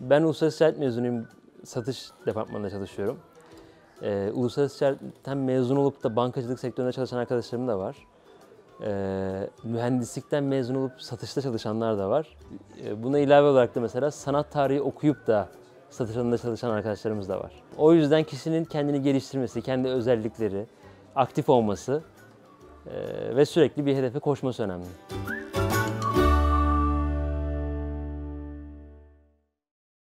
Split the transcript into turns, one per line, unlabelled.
Ben uluslararası ticaret mezunuyum. Satış departmanında çalışıyorum. Ee, uluslararası ticaretten mezun olup da bankacılık sektöründe çalışan arkadaşlarım da var. Ee, mühendislikten mezun olup satışta çalışanlar da var. Ee, buna ilave olarak da mesela sanat tarihi okuyup da satış alanında çalışan arkadaşlarımız da var. O yüzden kişinin kendini geliştirmesi, kendi özellikleri, aktif olması e, ve sürekli bir hedefe koşması önemli.